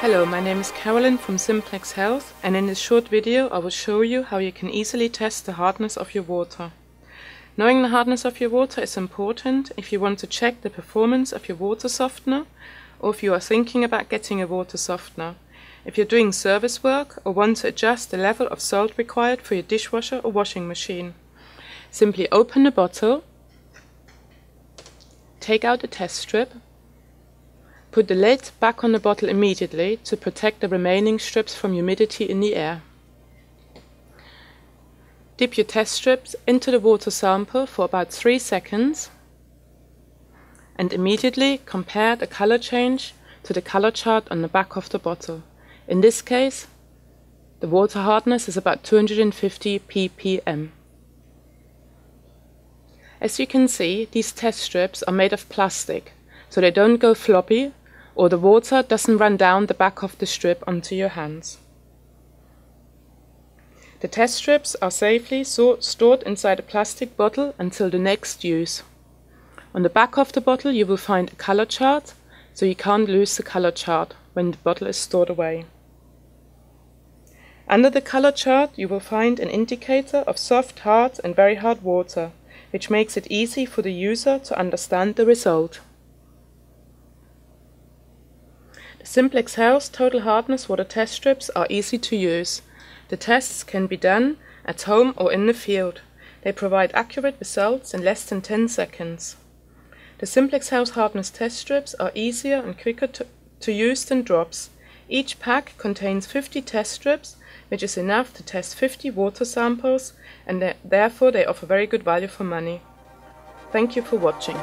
Hello, my name is Carolyn from Simplex Health and in this short video I will show you how you can easily test the hardness of your water. Knowing the hardness of your water is important if you want to check the performance of your water softener or if you are thinking about getting a water softener, if you're doing service work or want to adjust the level of salt required for your dishwasher or washing machine. Simply open the bottle, take out the test strip Put the lid back on the bottle immediately to protect the remaining strips from humidity in the air. Dip your test strips into the water sample for about 3 seconds and immediately compare the color change to the color chart on the back of the bottle. In this case, the water hardness is about 250 ppm. As you can see, these test strips are made of plastic, so they don't go floppy or the water doesn't run down the back of the strip onto your hands. The test strips are safely so stored inside a plastic bottle until the next use. On the back of the bottle you will find a color chart, so you can't lose the color chart when the bottle is stored away. Under the color chart you will find an indicator of soft, hard and very hard water, which makes it easy for the user to understand the result. Simplex Health Total Hardness water test strips are easy to use. The tests can be done at home or in the field. They provide accurate results in less than 10 seconds. The Simplex Health Hardness test strips are easier and quicker to, to use than drops. Each pack contains 50 test strips, which is enough to test 50 water samples, and therefore they offer very good value for money. Thank you for watching.